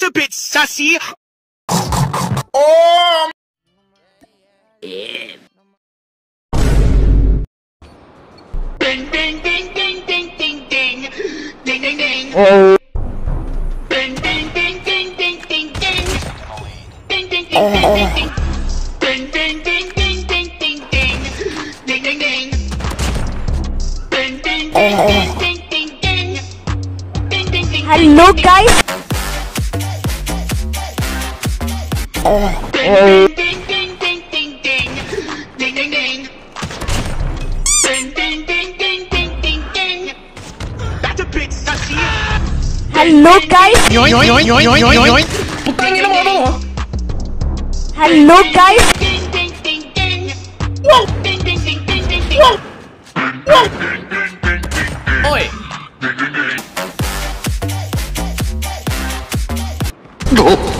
That's a bit sussy. Oh! Ding ding ding ding ding ding ding. Ding ding ding. Oh! Ding ding ding ding ding ding ding. Ding ding ding ding ding ding. Ding ding Ding ding ding ding ding ding. Ding ding ding. Ding ding ding ding ding ding ding. That's a bit sussy. hello guys, Yoink yoink yoink yoink yoink yoink. Putangin mo ano mo! hello guys, Ding ding ding ding. Whoa. Ding ding ding ding ding ding. Whoa. Whoa. Oy! Oh.